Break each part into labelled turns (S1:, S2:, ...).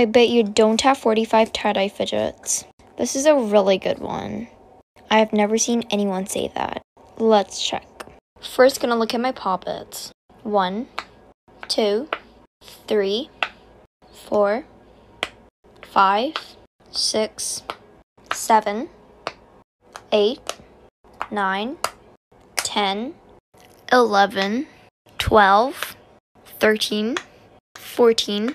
S1: I bet you don't have 45 tie-dye fidgets. This is a really good one. I have never seen anyone say that. Let's check. First, gonna look at my pop its. One, two, three, four, five, six, seven, eight, nine, ten, eleven, twelve, thirteen, fourteen,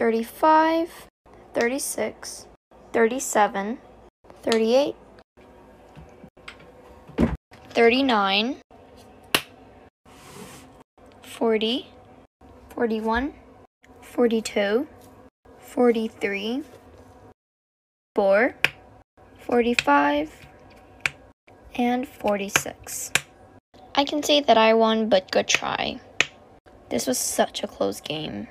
S1: 35, 36, 37, 38, 39, 40, 41, 42, 43, 4, 45, and 46. I can say that I won, but good try. This was such a close game.